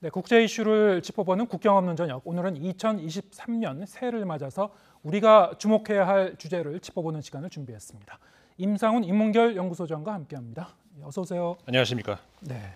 네, 국제 이슈를 짚어보는 국경 없는 저녁. 오늘은 2023년 새해를 맞아서 우리가 주목해야 할 주제를 짚어보는 시간을 준비했습니다. 임상훈 인문결 연구소장과 함께합니다. 어서 오세요. 안녕하십니까. 네.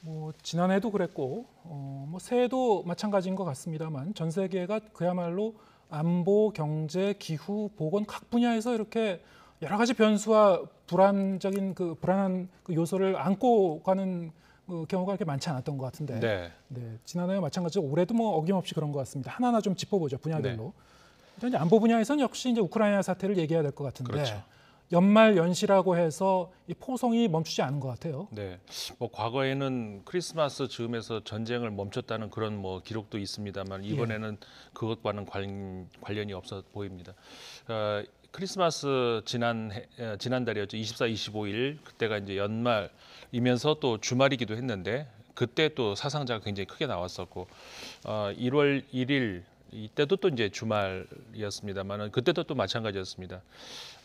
뭐 지난해도 그랬고 어, 뭐 새해도 마찬가지인 것 같습니다만 전 세계가 그야말로 안보, 경제, 기후, 보건 각 분야에서 이렇게 여러 가지 변수와 불안적인 그 불안한 그 요소를 안고 가는 그 경우가 그렇게 많지 않았던 것 같은데 네. 네, 지난해와 마찬가지로 올해도 뭐 어김없이 그런 것 같습니다. 하나하나 좀 짚어보죠 분야별로. 네. 일단 이제 안보 분야에서는 역시 이제 우크라이나 사태를 얘기해야 될 것 같은데 그렇죠. 연말 연시라고 해서 이 포성이 멈추지 않은 것 같아요. 네. 뭐 과거에는 크리스마스 즈음에서 전쟁을 멈췄다는 그런 뭐 기록도 있습니다만 이번에는 그것과는 관, 관련이 없어 보입니다. 어, 크리스마스 지난 해, 어, 지난달이었죠. 24, 25일 그때가 이제 연말 이면서 또 주말이기도 했는데 그때 또 사상자가 굉장히 크게 나왔었고 어, 1월 1일 이때도 또 이제 주말이었습니다만은 그때도 또 마찬가지였습니다.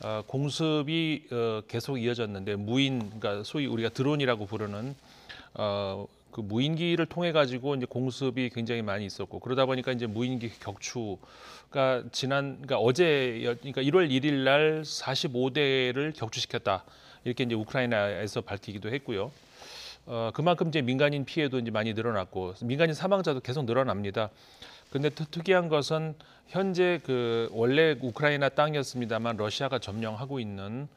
어, 공습이 어, 계속 이어졌는데 무인, 그러니까 소위 우리가 드론이라고 부르는 어, 그 무인기를 통해 가지고 이제 공습이 굉장히 많이 있었고 그러다 보니까 이제 무인기 격추가 지난 그러니까 어제 여- 그러니까 1월 1일 날 45대를 격추시켰다 이렇게 이제 우크라이나에서 밝히기도 했고요. 어, 그만큼 이제 민간인 피해도 이제 많이 늘어났고 민간인 사망자도 계속 늘어납니다. 근데 특- 특이한 것은 현재 그 원래 우크라이나 땅이었습니다만 러시아가 점령하고 있는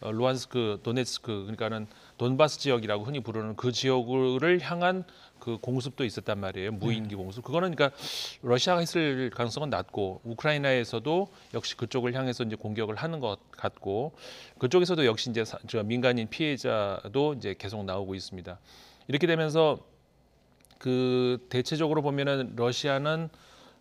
어, 루안스크, 도네츠크 그러니까는 돈바스 지역이라고 흔히 부르는 그 지역을 향한 그 공습도 있었단 말이에요. 무인기 공습. 그거는 그러니까 러시아가 했을 가능성은 낮고 우크라이나에서도 역시 그쪽을 향해서 이제 공격을 하는 것 같고 그쪽에서도 역시 이제 사- 저 민간인 피해자도 이제 계속 나오고 있습니다. 이렇게 되면서 그 대체적으로 보면은 러시아는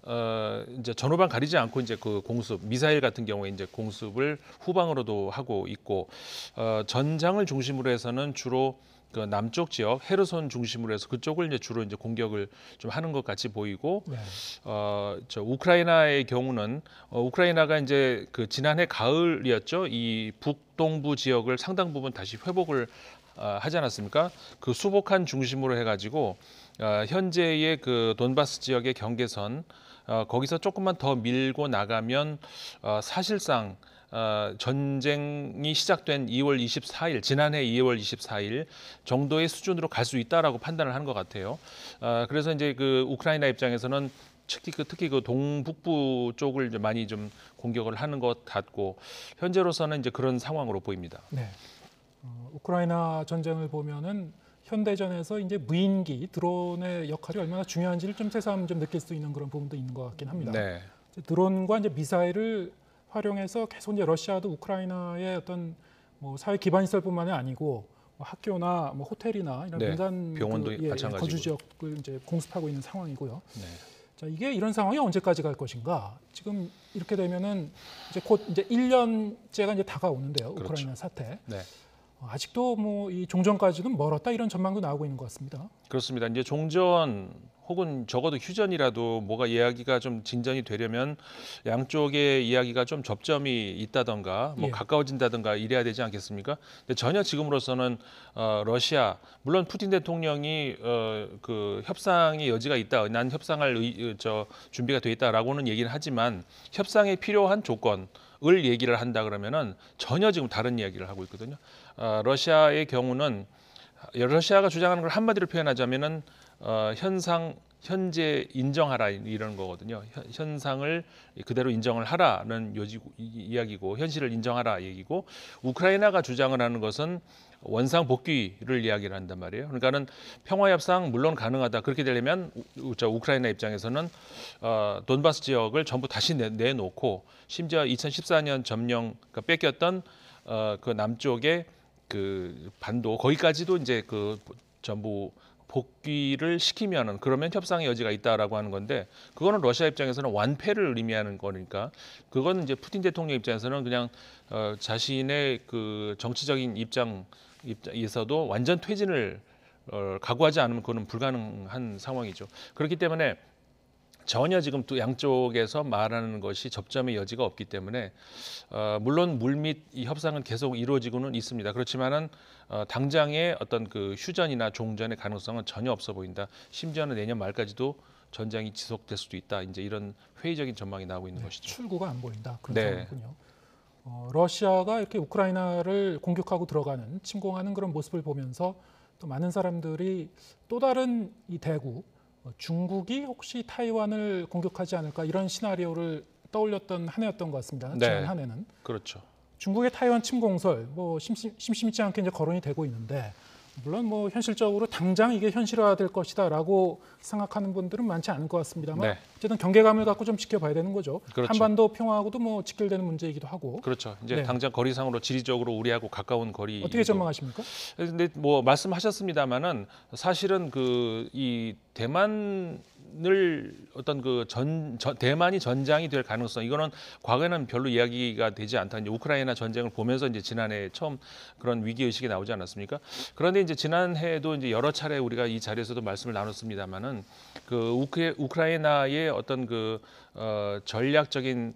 어 이제 전후반 가리지 않고 이제 그 공습 미사일 같은 경우에 이제 공습을 후방으로도 하고 있고 어 전장을 중심으로 해서는 주로 그 남쪽 지역 헤르손 중심으로 해서 그쪽을 이제 주로 이제 공격을 좀 하는 것 같이 보이고 네. 어, 저 우크라이나의 경우는 어, 우크라이나가 이제 그 지난해 가을이었죠. 이 북동부 지역을 상당 부분 다시 회복을 어, 하지 않았습니까? 그 수복한 중심으로 해가지고 어, 현재의 그 돈바스 지역의 경계선 어, 거기서 조금만 더 밀고 나가면 어, 사실상 어, 전쟁이 시작된 2월 24일 지난해 2월 24일 정도의 수준으로 갈 수 있다라고 판단을 한 것 같아요. 어, 그래서 이제 그 우크라이나 입장에서는 특히 그, 특히 그 동북부 쪽을 많이 좀 공격을 하는 것 같고 현재로서는 이제 그런 상황으로 보입니다. 네. 어, 우크라이나 전쟁을 보면은 현대전에서 이제 무인기 드론의 역할이 얼마나 중요한지를 좀 새삼 좀 느낄 수 있는 그런 부분도 있는 것 같긴 합니다. 네, 드론과 이제 미사일을 활용해서 계속 이제 러시아도 우크라이나의 어떤 뭐 사회 기반 시설뿐만이 아니고 뭐 학교나 뭐 호텔이나 이런 네, 민간 병원도 그, 예, 마찬가지고. 거주 지역을 이제 공습하고 있는 상황이고요. 네. 자, 이게 이런 상황이 언제까지 갈 것인가? 지금 이렇게 되면은 이제 곧 이제 1년째가 이제 다가오는데요. 그렇죠. 우크라이나 사태. 네. 어, 아직도 뭐 이 종전까지는 멀었다 이런 전망도 나오고 있는 것 같습니다. 그렇습니다. 이제 종전 혹은 적어도 휴전이라도 뭐가 이야기가 좀 진전이 되려면 양쪽의 이야기가 좀 접점이 있다던가 뭐 예. 가까워진다던가 이래야 되지 않겠습니까? 근데 전혀 지금으로서는 어, 러시아 물론 푸틴 대통령이 어, 그 협상의 여지가 있다. 난 협상할 의, 저 준비가 돼 있다라고는 얘기는 하지만 협상에 필요한 조건 을 얘기를 한다 그러면은 전혀 지금 다른 이야기를 하고 있거든요. 어, 러시아의 경우는 러시아가 주장하는 걸 한마디로 표현하자면은 어, 현상 현재 인정하라 이런 거거든요. 현, 현상을 그대로 인정을 하라는 요지 이- 이야기고 현실을 인정하라 얘기고 우크라이나가 주장을 하는 것은 원상 복귀를 이야기를 한단 말이에요. 그러니까는 평화 협상 물론 가능하다. 그렇게 되려면 우, 저 우크라이나 입장에서는 어, 돈바스 지역을 전부 다시 내, 내놓고 심지어 2014년 점령 그러니까 뺏겼던 어, 그 남쪽의 그 반도 거기까지도 이제 그 전부 복귀를 시키면은 그러면 협상의 여지가 있다라고 하는 건데 그거는 러시아 입장에서는 완패를 의미하는 거니까 그거는 이제 푸틴 대통령 입장에서는 그냥 어, 자신의 그 정치적인 입장 입장에서도 완전 퇴진을 어, 각오하지 않으면 그거는 불가능한 상황이죠. 그렇기 때문에 전혀 지금 또 양쪽에서 말하는 것이 접점의 여지가 없기 때문에 어, 물론 물밑 이 협상은 계속 이루어지고는 있습니다. 그렇지만은 어, 당장의 어떤 그 휴전이나 종전의 가능성은 전혀 없어 보인다. 심지어는 내년 말까지도 전쟁이 지속될 수도 있다. 이제 이런 회의적인 전망이 나오고 있는 것이죠. 출구가 안 보인다 그런 네. 상황이군요. 어, 러시아가 이렇게 우크라이나를 공격하고 들어가는 침공하는 그런 모습을 보면서 또 많은 사람들이 또 다른 이 대국 어, 중국이 혹시 타이완을 공격하지 않을까 이런 시나리오를 떠올렸던 한 해였던 것 같습니다. 네. 지난 한 해는 그렇죠. 중국의 타이완 침공설 뭐 심심, 심심치 않게 이제 거론이 되고 있는데 물론 뭐 현실적으로 당장 이게 현실화될 것이다라고 생각하는 분들은 많지 않을 것 같습니다만 네. 어쨌든 경계감을 갖고 좀 지켜봐야 되는 거죠. 그렇죠. 한반도 평화하고도 뭐 직결되는 문제이기도 하고 그렇죠. 이제 네. 당장 거리상으로 지리적으로 우리하고 가까운 거리. 어떻게 전망하십니까? 근데 뭐 말씀하셨습니다마는 사실은 그 이 대만 을 어떤 그 전 대만이 전장이 될 가능성 이거는 과거에는 별로 이야기가 되지 않다. 이제 우크라이나 전쟁을 보면서 이제 지난해 처음 그런 위기 의식이 나오지 않았습니까? 그런데 이제 지난해에도 이제 여러 차례 우리가 이 자리에서도 말씀을 나눴습니다마는 그 우크라, 우크라이나의 어떤 그 어, 전략적인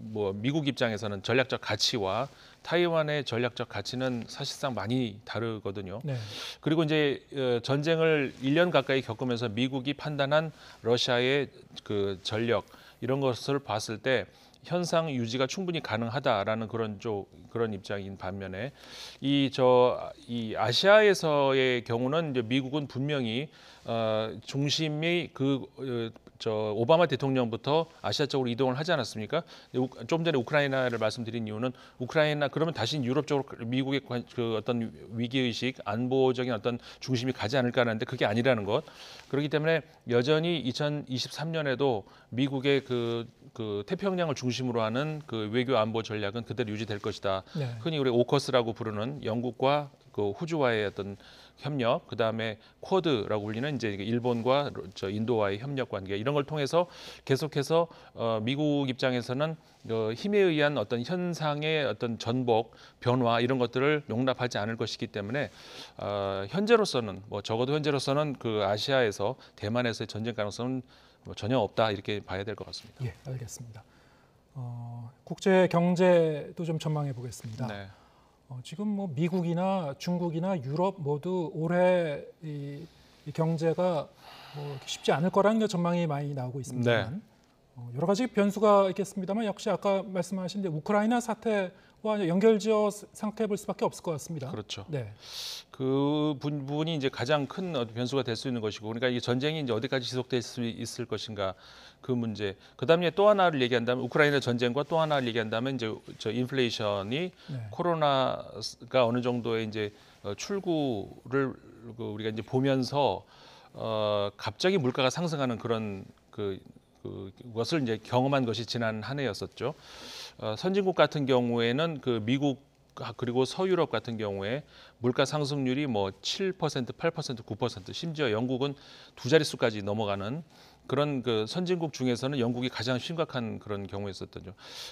뭐 미국 입장에서는 전략적 가치와 타이완의 전략적 가치는 사실상 많이 다르거든요. 네. 그리고 이제 어, 전쟁을 1년 가까이 겪으면서 미국이 판단한 러시아의 그 전력 이런 것을 봤을 때 현상 유지가 충분히 가능하다라는 그런 쪽 그런 입장인 반면에 이 저이 아시아에서의 경우는 이제 미국은 분명히 어, 중심이 그 어, 저 오바마 대통령부터 아시아 쪽으로 이동을 하지 않았습니까? 우- 좀 전에 우크라이나를 말씀드린 이유는 우크라이나 그러면 다시 유럽 쪽으로 미국의 관- 그 어떤 위기 의식, 안보적인 어떤 중심이 가지 않을까 하는데 그게 아니라는 것. 그렇기 때문에 여전히 2023년에도 미국의 그, 그 태평양을 중심으로 하는 그 외교 안보 전략은 그대로 유지될 것이다. 네. 흔히 우리 오커스라고 부르는 영국과 그 호주와의 어떤 협력, 그 다음에 쿼드라고 불리는 이제 일본과 저 인도와의 협력 관계 이런 걸 통해서 계속해서 어, 미국 입장에서는 어, 힘에 의한 어떤 현상의 어떤 전복, 변화 이런 것들을 용납하지 않을 것이기 때문에 어, 현재로서는 뭐 적어도 현재로서는 그 아시아에서 대만에서의 전쟁 가능성은 뭐 전혀 없다 이렇게 봐야 될 것 같습니다. 예, 알겠습니다. 어, 국제 경제도 좀 전망해 보겠습니다. 네. 어, 지금 뭐 미국이나 중국이나 유럽 모두 올해 이, 이 경제가 뭐 쉽지 않을 거라는 게 전망이 많이 나오고 있습니다. 네. 어, 여러 가지 변수가 있겠습니다만 역시 아까 말씀하신 데 우크라이나 사태와 연결지어 생각해 볼 수밖에 없을 것 같습니다. 그렇죠. 네, 그 분- 부분이 이제 가장 큰 변수가 될 수 있는 것이고, 그러니까 이 전쟁이 이제 어디까지 지속될 수 있을 것인가 그 문제. 그다음에 또 하나를 얘기한다면 우크라이나 전쟁과 또 하나를 얘기한다면 이제 저 인플레이션이 네. 코로나가 어느 정도의 이제 어, 출구를 그 우리가 이제 보면서 어 갑자기 물가가 상승하는 그런 그, 그 것을 이제 경험한 것이 지난 한 해였었죠. 어, 선진국 같은 경우에는 그 미국 아, 그리고 서유럽 같은 경우에 물가 상승률이 뭐 7%, 8%, 9% 심지어 영국은 두 자릿수까지 넘어가는 그런 그 선진국 중에서는 영국이 가장 심각한 그런 경우였었죠.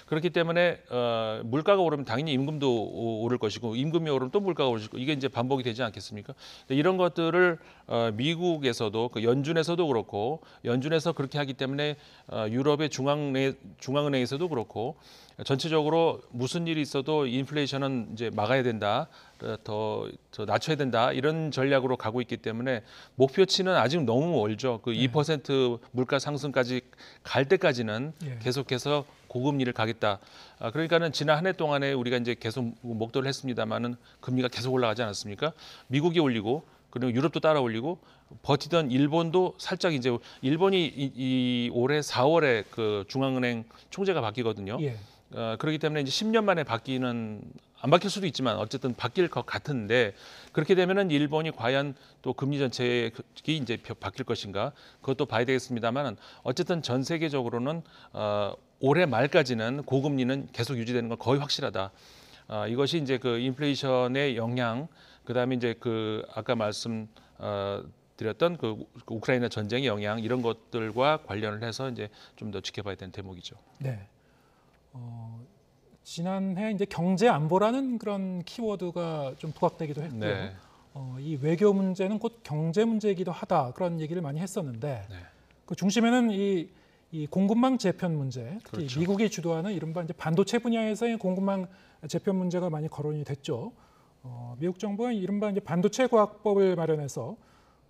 그렇기 때문에 어, 물가가 오르면 당연히 임금도 오- 오를 것이고 임금이 오르면 또 물가가 오를 것이고 이게 이제 반복이 되지 않겠습니까? 이런 것들을 어, 미국에서도 그 연준에서도 그렇고 연준에서 그렇게 하기 때문에 어, 유럽의 중앙은행 중앙은행에서도 그렇고 전체적으로 무슨 일이 있어도 인플레이션은 이제 막아야 된다. 어, 더, 더 낮춰야 된다. 이런 전략으로 가고 있기 때문에 목표치는 아직 너무 멀죠. 그2% 물가 상승까지 갈 때까지는 예. 계속해서 고금리를 가겠다. 아, 그러니까는 지난 한 해 동안에 우리가 이제 계속 목도를 했습니다만은 금리가 계속 올라가지 않았습니까? 미국이 올리고 그리고 유럽도 따라 올리고 버티던 일본도 살짝 이제 일본이 이, 이 올해 4월에 그 중앙은행 총재가 바뀌거든요. 예, 어, 그렇기 때문에 이제 10년 만에 바뀌는 안 바뀔 수도 있지만 어쨌든 바뀔 것 같은데 그렇게 되면은 일본이 과연 또 금리 정책이 이제 벼- 바뀔 것인가 그것도 봐야 되겠습니다만은 어쨌든 전 세계적으로는 어, 올해 말까지는 고금리는 계속 유지되는 건 거의 확실하다. 어, 이것이 이제 그 인플레이션의 영향 그다음에 이제 그 아까 말씀 어, 드렸던 그 우- 그 우크라이나 전쟁의 영향 이런 것들과 관련을 해서 이제 좀 더 지켜봐야 되는 대목이죠. 네. 어, 지난해 이제 경제 안보라는 그런 키워드가 좀 부각되기도 했고요. 네. 어, 이 외교 문제는 곧 경제 문제이기도 하다 그런 얘기를 많이 했었는데 네. 그 중심에는 이 이 공급망 재편 문제, 특히 그렇죠. 미국이 주도하는 이른바 이제 반도체 분야에서의 공급망 재편 문제가 많이 거론이 됐죠. 어, 미국 정부가 이른바 이제 반도체 과학법을 마련해서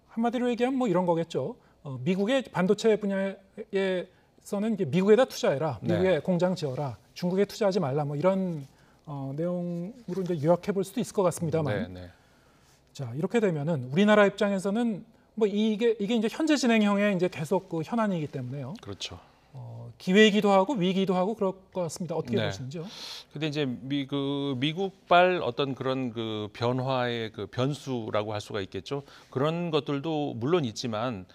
한마디로 얘기하면 뭐 이런 거겠죠. 어, 미국의 반도체 분야에서는 미국에다 투자해라, 네. 미국에 공장 지어라, 중국에 투자하지 말라, 뭐 이런 어, 내용으로 이제 요약해 볼 수도 있을 것 같습니다만, 네, 네. 자 이렇게 되면은 우리나라 입장에서는 뭐 이게 이게 이제 현재 진행형의 이제 계속 그 현안이기 때문에요. 그렇죠. 어, 기회이기도 하고 위기이기도 하고 그럴 것 같습니다. 어떻게 네. 보시는지요? 근데 이제 미, 그 미국발 어떤 그런 그 변화의 그 변수라고 할 수가 있겠죠. 그런 것들도 물론 있지만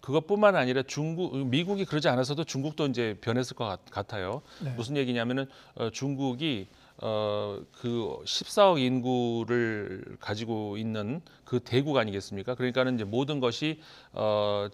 그것뿐만 아니라 중국 미국이 그러지 않아서도 중국도 이제 변했을 것 같- 같아요. 네. 무슨 얘기냐면은 어, 중국이 어, 그 14억 인구를 가지고 있는 그 대국 아니겠습니까? 그러니까는 이제 모든 것이 어,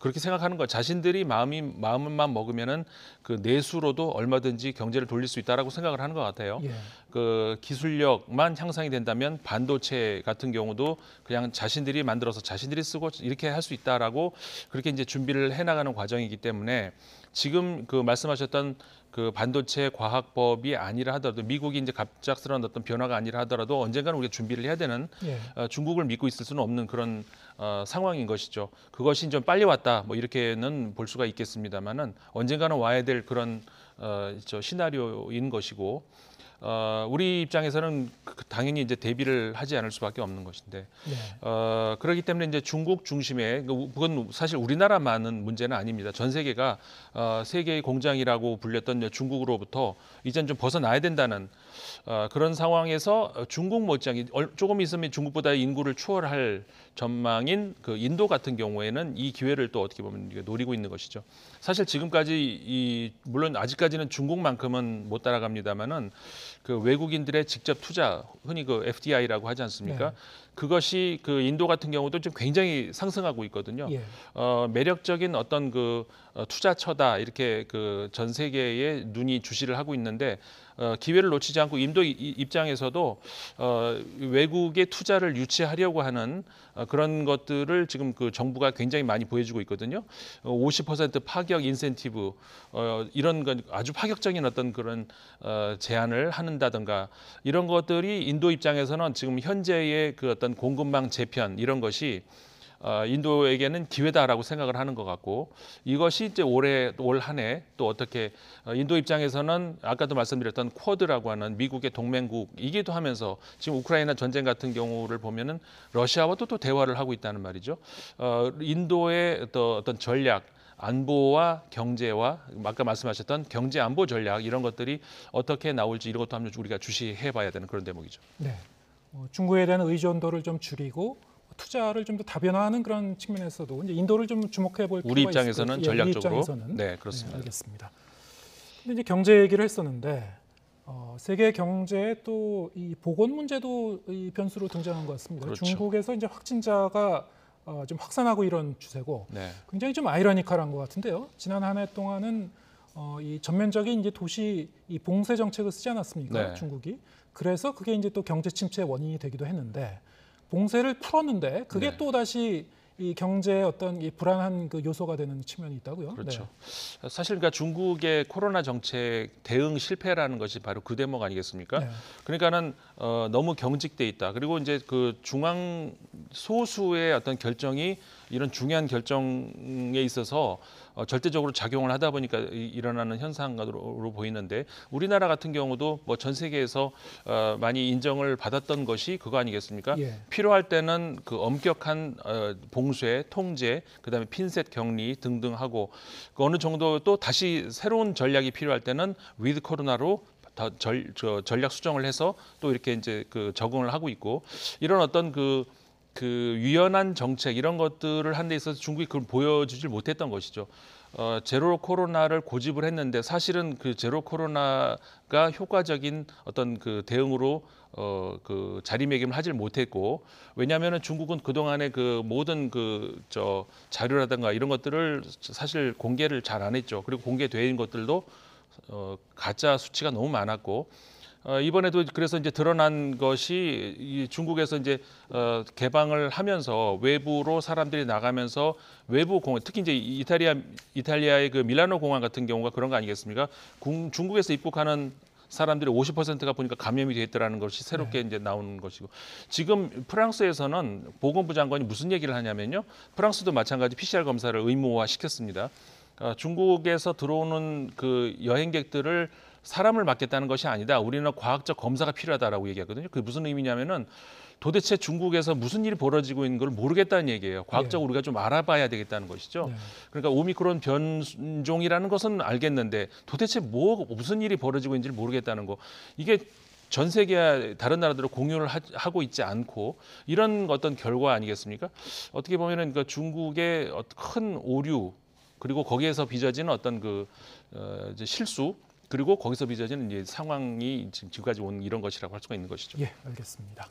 그렇게 생각하는 거 자신들이 마음이 마음만 먹으면은 그 내수로도 얼마든지 경제를 돌릴 수 있다라고 생각을 하는 것 같아요. 예. 그 기술력만 향상이 된다면 반도체 같은 경우도 그냥 자신들이 만들어서 자신들이 쓰고 이렇게 할 수 있다라고 그렇게 이제 준비를 해나가는 과정이기 때문에 지금 그 말씀하셨던 그 반도체 과학법이 아니라 하더라도 미국이 이제 갑작스러운 어떤 변화가 아니라 하더라도 언젠가는 우리가 준비를 해야 되는 예. 어, 중국을 믿고 있을 수는 없는 그런 어, 상황인 것이죠. 그것이 좀 빨리 왔다 뭐 이렇게는 볼 수가 있겠습니다만은 언젠가는 와야 될 그런 어, 저 시나리오인 것이고 어, 우리 입장에서는 그- 당연히 이제 대비를 하지 않을 수밖에 없는 것인데 예. 어, 그렇기 때문에 이제 중국 중심의 그- 그건 사실 우리나라만은 문제는 아닙니다. 전 세계가 어, 세계의 공장이라고 불렸던 중국으로부터 이젠 좀 벗어나야 된다는 어, 그런 상황에서 어, 중국 못지않게 얼- 조금 있으면 중국보다 인구를 추월할 전망인 그 인도 같은 경우에는 이 기회를 또 어떻게 보면 노리고 있는 것이죠. 사실 지금까지 이 물론 아직까지는 중국만큼은 못 따라갑니다만은 그 외국인들의 직접 투자 흔히 그 FDI라고 하지 않습니까? 네. 그것이 그 인도 같은 경우도 좀 굉장히 상승하고 있거든요. 예. 어, 매력적인 어떤 그 어, 투자처다 이렇게 그 전 세계에 눈이 주시를 하고 있는데 어, 기회를 놓치지 않고 인도 입장에서도 어, 외국의 투자를 유치하려고 하는 어, 그런 것들을 지금 그 정부가 굉장히 많이 보여주고 있거든요. 어, 50% 파격 인센티브 어, 이런 건 아주 파격적인 어떤 그런 어, 제안을 하는다든가 이런 것들이 인도 입장에서는 지금 현재의 그 어떤 공급망 재편 이런 것이 어, 인도에게는 기회다라고 생각을 하는 것 같고 이것이 이제 올해 올 한 해 또 어떻게 어, 인도 입장에서는 아까도 말씀드렸던 쿼드라고 하는 미국의 동맹국 이기도 하면서 지금 우크라이나 전쟁 같은 경우를 보면은 러시아와도 또 대화를 하고 있다는 말이죠. 어, 인도의 어떤, 어떤 전략 안보와 경제와 아까 말씀하셨던 경제 안보 전략 이런 것들이 어떻게 나올지 이런 것도 한번 우리가 주시해 봐야 되는 그런 대목이죠. 네. 어, 중국에 대한 의존도를 좀 줄이고 투자를 좀 더 다변화하는 그런 측면에서도 이제 인도를 좀 주목해 볼 필요가 우리 입장에서는. 예, 전략적으로 입장에서는. 네 그렇습니다. 네, 알겠습니다. 근데 이제 경제 얘기를 했었는데 어, 세계 경제에 또 이 보건 문제도 이 변수로 등장한 것 같습니다. 그렇죠. 중국에서 이제 확진자가 어, 좀 확산하고 이런 추세고 네. 굉장히 좀 아이러니컬한 것 같은데요. 지난 한 해 동안은 어, 이 전면적인 이제 도시 이 봉쇄 정책을 쓰지 않았습니까? 네. 중국이. 그래서 그게 이제 또 경제 침체의 원인이 되기도 했는데 봉쇄를 풀었는데 그게 네. 또 다시 이 경제의 어떤 이 불안한 그 요소가 되는 측면이 있다고요. 그렇죠. 사실 그러니까 중국의 코로나 정책 대응 실패라는 것이 바로 그 대목 아니겠습니까? 네. 그러니까는 어, 너무 경직돼 있다. 그리고 이제 그 중앙 소수의 어떤 결정이 이런 중요한 결정에 있어서 어, 절대적으로 작용을 하다 보니까 이, 일어나는 현상으로 보이는데 우리나라 같은 경우도 뭐 전 세계에서 어, 많이 인정을 받았던 것이 그거 아니겠습니까? 예. 필요할 때는 그 엄격한 어, 봉쇄, 통제, 그다음에 핀셋 격리 등등 하고 그 어느 정도 또 다시 새로운 전략이 필요할 때는 with 코로나로 더 절, 저 전략 수정을 해서 또 이렇게 이제 그 적응을 하고 있고 이런 어떤 그 그 유연한 정책 이런 것들을 한 데 있어서 중국이 그걸 보여주질 못했던 것이죠. 어, 제로 코로나를 고집을 했는데 사실은 그 제로 코로나가 효과적인 어떤 그 대응으로 어, 그 자리매김을 하질 못했고 왜냐하면은 중국은 그 동안에 그 모든 그 저 자료라든가 이런 것들을 사실 공개를 잘 안 했죠. 그리고 공개된 것들도 어, 가짜 수치가 너무 많았고 어, 이번에도 그래서 이제 드러난 것이 이 중국에서 이제 어, 개방을 하면서 외부로 사람들이 나가면서 외부 공항 특히 이제 이탈리아 이탈리아의 그 밀라노 공항 같은 경우가 그런 거 아니겠습니까? 군- 중국에서 입국하는 사람들이 50%가 보니까 감염이 됐더라는 것이 새롭게 이제 나오는 것이고 지금 프랑스에서는 보건부 장관이 무슨 얘기를 하냐면요. 프랑스도 마찬가지 PCR 검사를 의무화 시켰습니다. 어, 중국에서 들어오는 그 여행객들을 사람을 맡겠다는 것이 아니다. 우리는 과학적 검사가 필요하다라고 얘기하거든요. 그게 무슨 의미냐면은 도대체 중국에서 무슨 일이 벌어지고 있는 걸 모르겠다는 얘기예요. 과학적으로 우리가 좀 알아봐야 되겠다는 것이죠. 네. 그러니까 오미크론 변종이라는 것은 알겠는데 도대체 뭐 무슨 일이 벌어지고 있는지 를 모르겠다는 거. 이게 전 세계 다른 나라들로 공유를 하- 하고 있지 않고 이런 어떤 결과 아니겠습니까? 어떻게 보면은 그 중국의 큰 오류 그리고 거기에서 빚어지는 어떤 그 어, 이제 실수 그리고 거기서 빚어지는 이제 상황이 지금 지금까지 온 이런 것이라고 할 수가 있는 것이죠. 예, 알겠습니다.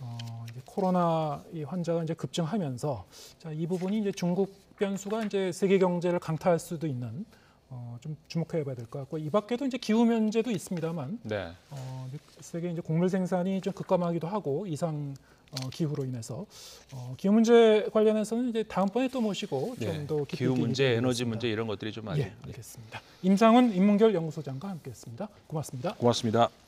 어, 이제 코로나 이 환자가 이제 급증하면서 자, 이 부분이 이제 중국 변수가 이제 세계 경제를 강타할 수도 있는 어, 좀 주목해봐야 될 것 같고 이 밖에도 이제 기후 문제도 있습니다만 네. 어, 세계 이제 곡물 생산이 좀 급감하기도 하고 이상 어, 기후로 인해서 어, 기후 문제 관련해서는 이제 다음번에 또 모시고 네. 좀더 깊이 기후 문제, 에너지 보겠습니다. 문제 이런 것들이 좀 많이 예, 알겠습니다. 임상훈 인문결 연구소장과 함께했습니다. 고맙습니다. 고맙습니다.